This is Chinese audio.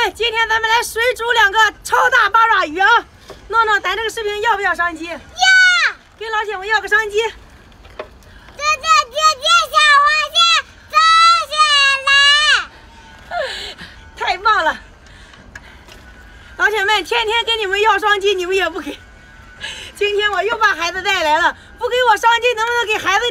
们，今天咱们来水煮两个超大八爪鱼啊！诺诺，咱这个视频要不要上机？要。给老铁们要个上机。这这姐姐小黄蟹走起来！太棒了！老铁们，天天跟你们要双击，你们也不给。今天我又把孩子带来了，不给我双击，能不能给孩子